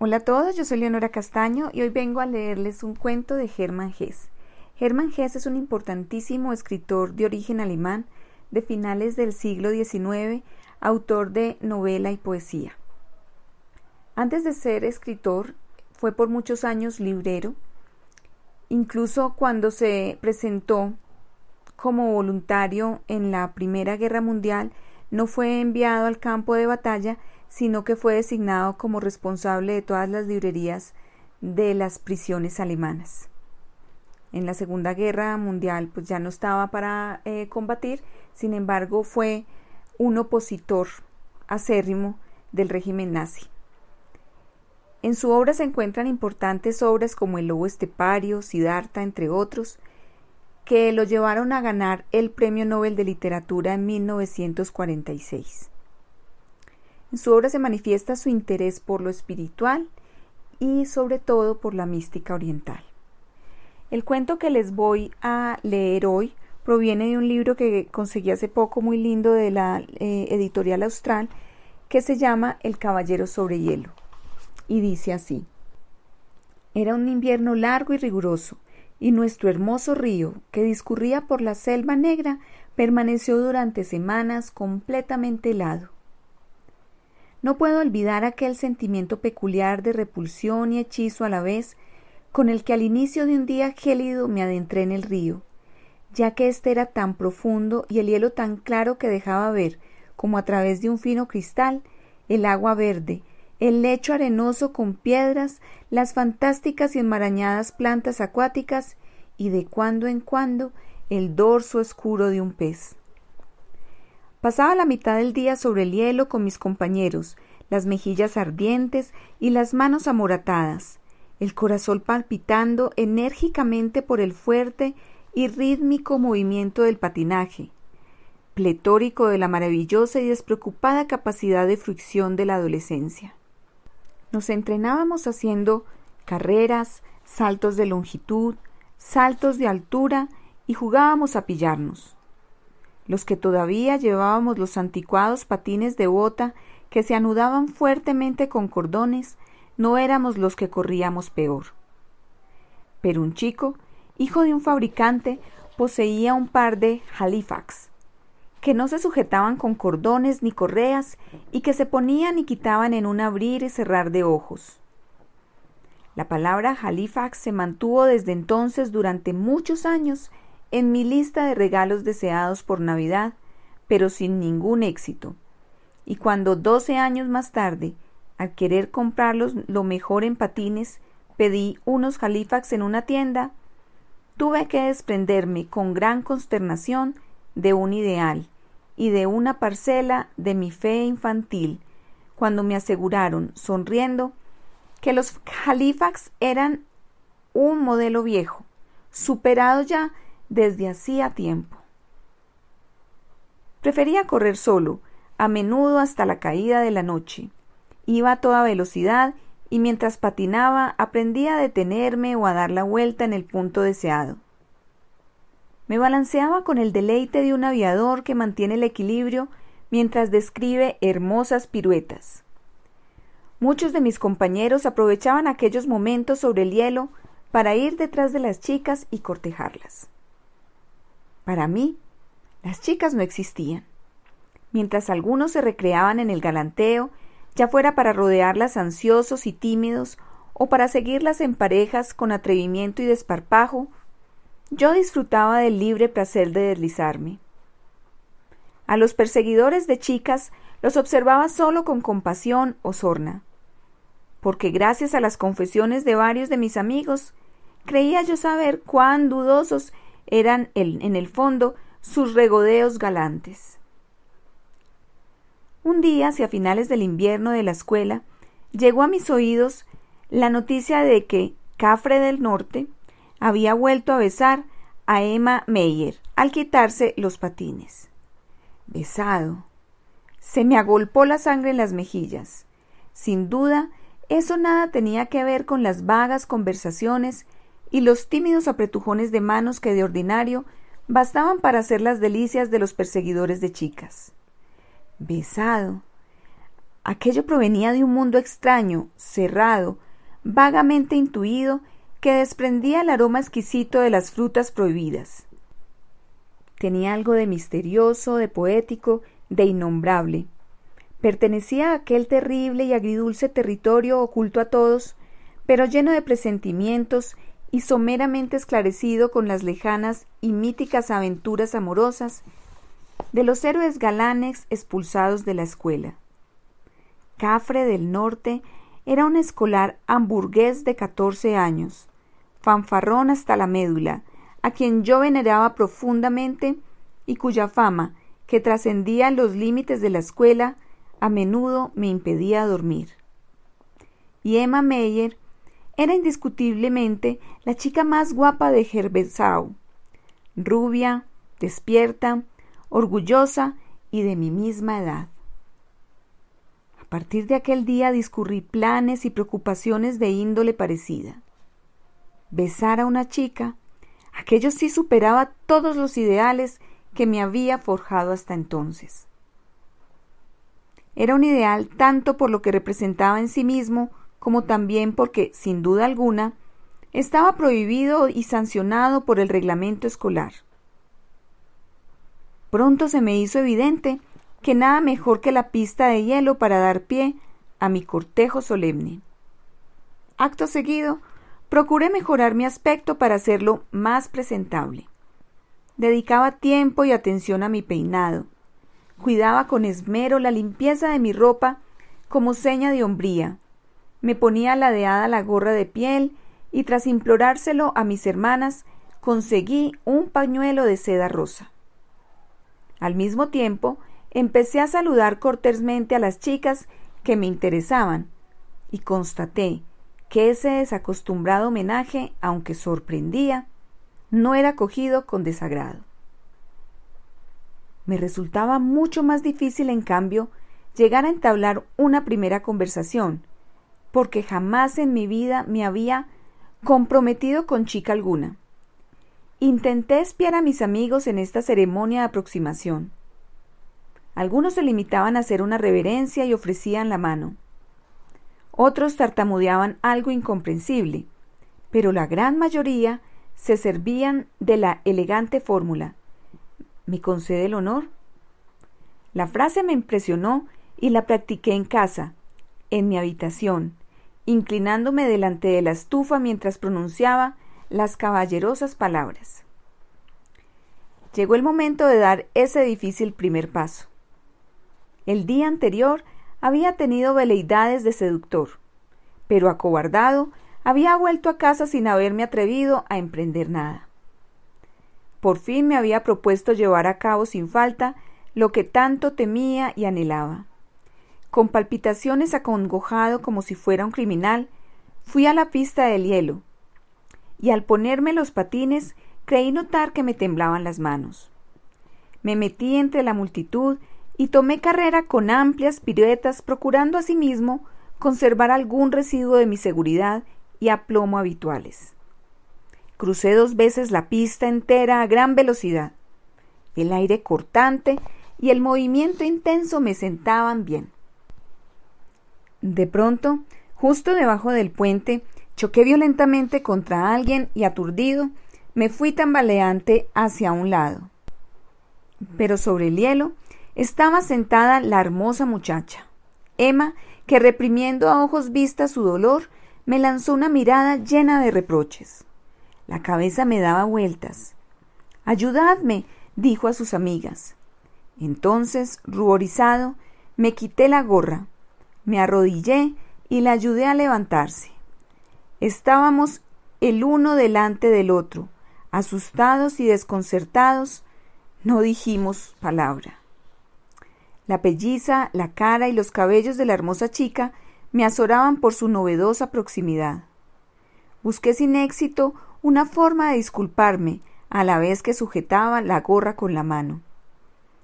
Hola a todos, yo soy Leonora Castaño y hoy vengo a leerles un cuento de Hermann Hesse. Hermann Hesse es un importantísimo escritor de origen alemán de finales del siglo XIX, autor de novela y poesía. Antes de ser escritor, fue por muchos años librero. Incluso cuando se presentó como voluntario en la Primera Guerra Mundial, no fue enviado al campo de batalla, sino que fue designado como responsable de todas las librerías de las prisiones alemanas. En la Segunda Guerra Mundial pues ya no estaba para eh, combatir, sin embargo fue un opositor acérrimo del régimen nazi. En su obra se encuentran importantes obras como El Lobo Estepario, Siddhartha, entre otros, que lo llevaron a ganar el Premio Nobel de Literatura en 1946. En su obra se manifiesta su interés por lo espiritual y sobre todo por la mística oriental. El cuento que les voy a leer hoy proviene de un libro que conseguí hace poco muy lindo de la eh, editorial austral que se llama El Caballero sobre Hielo y dice así. Era un invierno largo y riguroso, y nuestro hermoso río, que discurría por la selva negra, permaneció durante semanas completamente helado. No puedo olvidar aquel sentimiento peculiar de repulsión y hechizo a la vez con el que al inicio de un día gélido me adentré en el río, ya que éste era tan profundo y el hielo tan claro que dejaba ver, como a través de un fino cristal, el agua verde, el lecho arenoso con piedras, las fantásticas y enmarañadas plantas acuáticas y de cuando en cuando el dorso oscuro de un pez. Pasaba la mitad del día sobre el hielo con mis compañeros, las mejillas ardientes y las manos amoratadas, el corazón palpitando enérgicamente por el fuerte y rítmico movimiento del patinaje, pletórico de la maravillosa y despreocupada capacidad de fricción de la adolescencia. Nos entrenábamos haciendo carreras, saltos de longitud, saltos de altura y jugábamos a pillarnos los que todavía llevábamos los anticuados patines de bota que se anudaban fuertemente con cordones, no éramos los que corríamos peor. Pero un chico, hijo de un fabricante, poseía un par de Halifax, que no se sujetaban con cordones ni correas y que se ponían y quitaban en un abrir y cerrar de ojos. La palabra Halifax se mantuvo desde entonces durante muchos años en mi lista de regalos deseados por Navidad, pero sin ningún éxito. Y cuando doce años más tarde, al querer comprarlos lo mejor en patines, pedí unos Halifax en una tienda, tuve que desprenderme con gran consternación de un ideal y de una parcela de mi fe infantil, cuando me aseguraron, sonriendo, que los Halifax eran un modelo viejo, superado ya desde hacía tiempo. Prefería correr solo, a menudo hasta la caída de la noche. Iba a toda velocidad y mientras patinaba aprendía a detenerme o a dar la vuelta en el punto deseado. Me balanceaba con el deleite de un aviador que mantiene el equilibrio mientras describe hermosas piruetas. Muchos de mis compañeros aprovechaban aquellos momentos sobre el hielo para ir detrás de las chicas y cortejarlas. Para mí, las chicas no existían. Mientras algunos se recreaban en el galanteo, ya fuera para rodearlas ansiosos y tímidos o para seguirlas en parejas con atrevimiento y desparpajo, yo disfrutaba del libre placer de deslizarme. A los perseguidores de chicas los observaba solo con compasión o sorna, porque gracias a las confesiones de varios de mis amigos, creía yo saber cuán dudosos eran en el fondo sus regodeos galantes. Un día, hacia finales del invierno de la escuela, llegó a mis oídos la noticia de que Cafre del Norte había vuelto a besar a Emma Meyer al quitarse los patines. Besado. Se me agolpó la sangre en las mejillas. Sin duda, eso nada tenía que ver con las vagas conversaciones y los tímidos apretujones de manos que de ordinario bastaban para hacer las delicias de los perseguidores de chicas. Besado. Aquello provenía de un mundo extraño, cerrado, vagamente intuido, que desprendía el aroma exquisito de las frutas prohibidas. Tenía algo de misterioso, de poético, de innombrable. Pertenecía a aquel terrible y agridulce territorio oculto a todos, pero lleno de presentimientos y someramente esclarecido con las lejanas y míticas aventuras amorosas de los héroes galanes expulsados de la escuela. Cafre del Norte era un escolar hamburgués de catorce años, fanfarrón hasta la médula, a quien yo veneraba profundamente y cuya fama, que trascendía los límites de la escuela, a menudo me impedía dormir. Y Emma Meyer era indiscutiblemente la chica más guapa de Herbesau, rubia, despierta, orgullosa y de mi misma edad. A partir de aquel día discurrí planes y preocupaciones de índole parecida. Besar a una chica, aquello sí superaba todos los ideales que me había forjado hasta entonces. Era un ideal tanto por lo que representaba en sí mismo como también porque, sin duda alguna, estaba prohibido y sancionado por el reglamento escolar. Pronto se me hizo evidente que nada mejor que la pista de hielo para dar pie a mi cortejo solemne. Acto seguido, procuré mejorar mi aspecto para hacerlo más presentable. Dedicaba tiempo y atención a mi peinado. Cuidaba con esmero la limpieza de mi ropa como seña de hombría. Me ponía ladeada la gorra de piel y tras implorárselo a mis hermanas conseguí un pañuelo de seda rosa. Al mismo tiempo, empecé a saludar cortésmente a las chicas que me interesaban y constaté que ese desacostumbrado homenaje, aunque sorprendía, no era cogido con desagrado. Me resultaba mucho más difícil, en cambio, llegar a entablar una primera conversación, porque jamás en mi vida me había comprometido con chica alguna. Intenté espiar a mis amigos en esta ceremonia de aproximación. Algunos se limitaban a hacer una reverencia y ofrecían la mano. Otros tartamudeaban algo incomprensible, pero la gran mayoría se servían de la elegante fórmula ¿Me concede el honor? La frase me impresionó y la practiqué en casa, en mi habitación, inclinándome delante de la estufa mientras pronunciaba las caballerosas palabras. Llegó el momento de dar ese difícil primer paso. El día anterior había tenido veleidades de seductor, pero acobardado había vuelto a casa sin haberme atrevido a emprender nada. Por fin me había propuesto llevar a cabo sin falta lo que tanto temía y anhelaba. Con palpitaciones acongojado como si fuera un criminal, fui a la pista del hielo, y al ponerme los patines creí notar que me temblaban las manos. Me metí entre la multitud y tomé carrera con amplias piruetas, procurando asimismo conservar algún residuo de mi seguridad y aplomo habituales. Crucé dos veces la pista entera a gran velocidad. El aire cortante y el movimiento intenso me sentaban bien. De pronto, justo debajo del puente, Choqué violentamente contra alguien y aturdido me fui tambaleante hacia un lado. Pero sobre el hielo estaba sentada la hermosa muchacha. Emma, que reprimiendo a ojos vistas su dolor, me lanzó una mirada llena de reproches. La cabeza me daba vueltas. Ayudadme, dijo a sus amigas. Entonces, ruborizado, me quité la gorra, me arrodillé y la ayudé a levantarse. Estábamos el uno delante del otro, asustados y desconcertados, no dijimos palabra. La pelliza, la cara y los cabellos de la hermosa chica me azoraban por su novedosa proximidad. Busqué sin éxito una forma de disculparme, a la vez que sujetaba la gorra con la mano.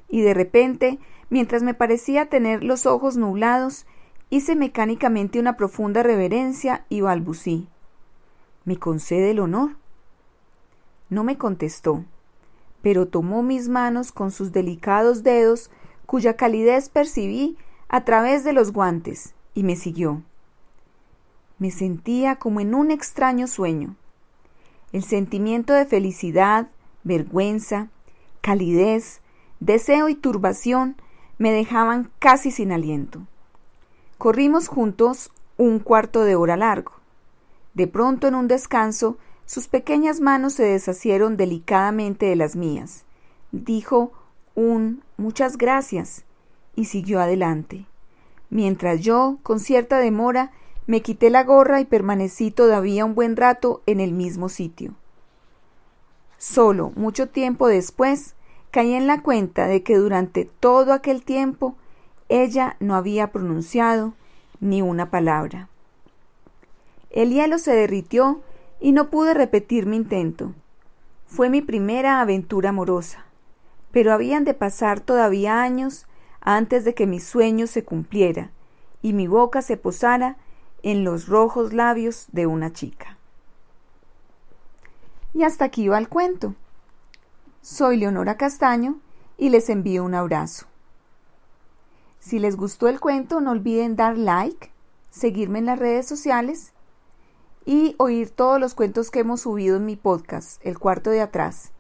Y de repente, mientras me parecía tener los ojos nublados, Hice mecánicamente una profunda reverencia y balbucí. ¿Me concede el honor? No me contestó, pero tomó mis manos con sus delicados dedos, cuya calidez percibí a través de los guantes y me siguió. Me sentía como en un extraño sueño. El sentimiento de felicidad, vergüenza, calidez, deseo y turbación me dejaban casi sin aliento. Corrimos juntos un cuarto de hora largo. De pronto, en un descanso, sus pequeñas manos se deshacieron delicadamente de las mías. Dijo un muchas gracias y siguió adelante, mientras yo, con cierta demora, me quité la gorra y permanecí todavía un buen rato en el mismo sitio. Solo mucho tiempo después caí en la cuenta de que durante todo aquel tiempo ella no había pronunciado ni una palabra. El hielo se derritió y no pude repetir mi intento. Fue mi primera aventura amorosa, pero habían de pasar todavía años antes de que mi sueño se cumpliera y mi boca se posara en los rojos labios de una chica. Y hasta aquí va el cuento. Soy Leonora Castaño y les envío un abrazo. Si les gustó el cuento, no olviden dar like, seguirme en las redes sociales y oír todos los cuentos que hemos subido en mi podcast, El cuarto de atrás,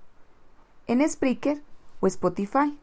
en Spreaker o Spotify.